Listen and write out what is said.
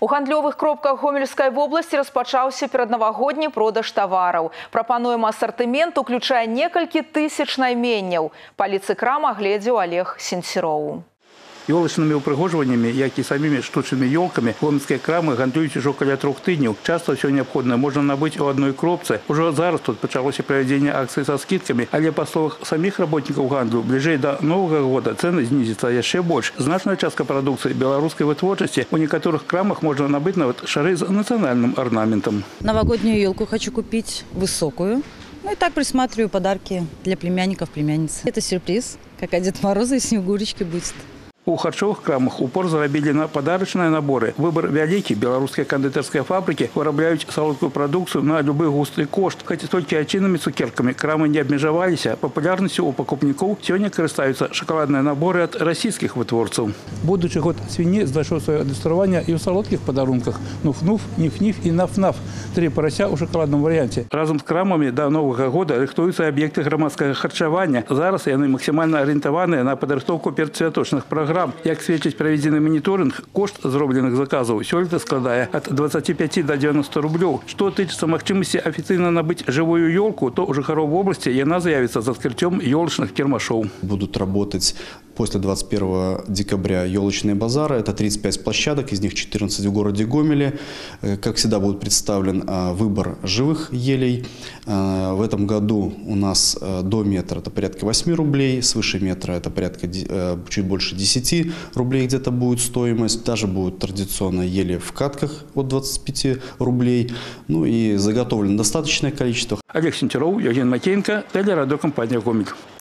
У гандлёвых кропках гомельскай вобласці распачаўся пераднавагодні продаж тавараў. Прапануем асартымент уключае некалькі тысяч найменняў. Паліцы крама гледзеў Олег Сенсіроў. Ёлачнымі ўпрыгожваннямі, як і самімі штучнымі ёлкамі, гомельскія крамы гандлююць ужо каля трох тыдняў. Часта ўсё неабходнае можна набыць у адной кропцы. Ужо зараз тут пачалося правядзенне акцыі са скидкамі, але па словах саміх работнікаў гандлю, бліжэй да новага года цэны знізіцца яшчэ больш. Значная частка прадукцыі беларускай вытворчасці у некаторых крамах можна набыць нават шары з нацыянальным орнаментом. Новогоднюю елку хочу купить высокую. Ну и так присматриваю подарки для племянников, племянниц. Это сюрприз, как Дед Мороза и Снегурочки будет. У харчовых крамах упор зарабілі на падарачныя наборы. Выбар вялікі. Беларускія кандытарскія фабрыкі вырабляюць салодкую прадукцыю на любы густы кошт. Хаця толькі адчыннымі цукеркамі крамы не абмежаваліся. Папулярнасцю у пакупнікоў сёння карыстаюцца шакаладныя наборы ад расійскіх вытворцаў. Будучы год свінні знайшоў сваё адлюстраванне і ў салодкіх падарунках. Нуф-нуф, ніф-ніф і наф-наф. Тры парася ў шакаладным варыянце. Разам з крамамі да новага года рыхтуюцца аб'екты грамадскага харчавання. Зараз яны максімальна арыентаваныя на падрыхтоўку перадсвяточных праграм. Як сведчыць праведзены маніторынг, кошт зробленых заказаў сёлета складае ад 25 до 90 рублёў. Што тычыцца магчымасці афіцыйна набыць жывую ёлку, то ў жыхароў вобласці яна з'явіцца з адкрыццём ёлачных кірмашоў. Будут работать после 21 декабря елочные базары. Это 35 площадок, из них 14 в городе Гомеле. Э, Как всегда будет представлен а, выбор живых елей. А, В этом году у нас э, до метра это порядка 8 рублей, свыше метра это порядка э, чуть больше 10 рублей где-то будет стоимость. Даже будут традиционно ели в катках от 25 рублей. Ну и заготовлено достаточное количество. Олег Сентероў, Евген Макеенко, тэлерадыокампанія Гомель.